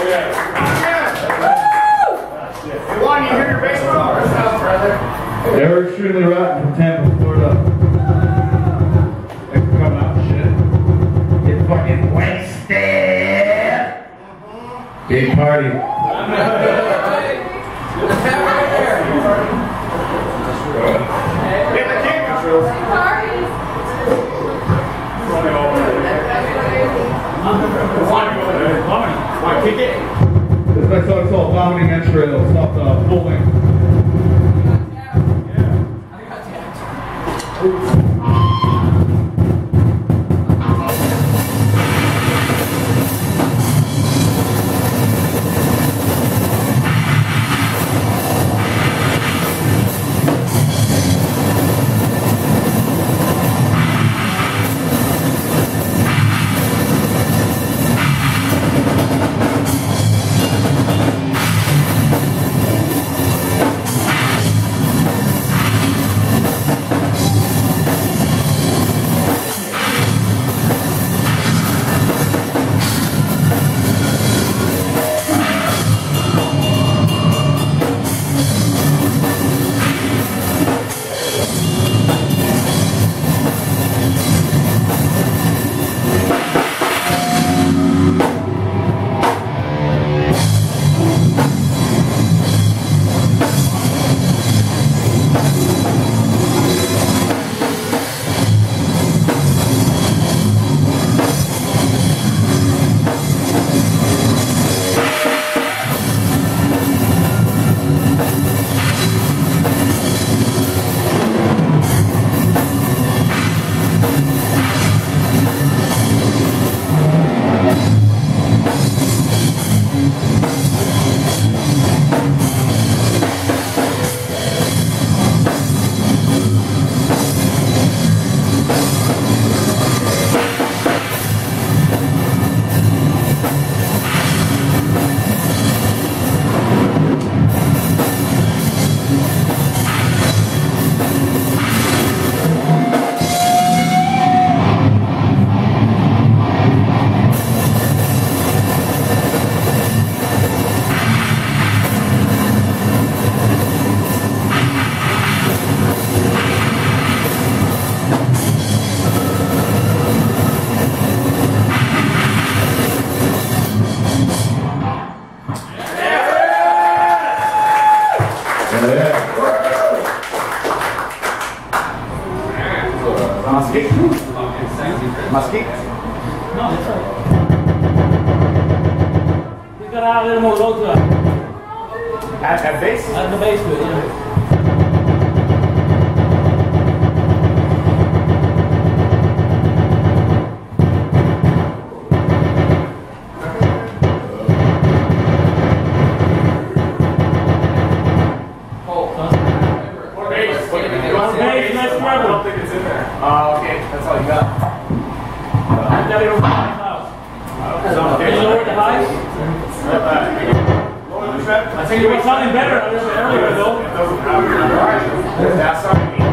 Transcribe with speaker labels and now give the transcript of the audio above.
Speaker 1: Hey, Juan, you hear your bass drum?
Speaker 2: They were extremely rotten from Tampa, Florida. They come out shit. Get fucking wasted. Big party.
Speaker 1: Get the controls. Want Mask it. Mask it.
Speaker 3: No, het. all right. You got out of the motor.
Speaker 1: At, at base?
Speaker 3: At the base, yeah. Can you lower the highs?
Speaker 1: Lower the trap.
Speaker 3: I think it was sounding better earlier though.
Speaker 1: Alright. That's.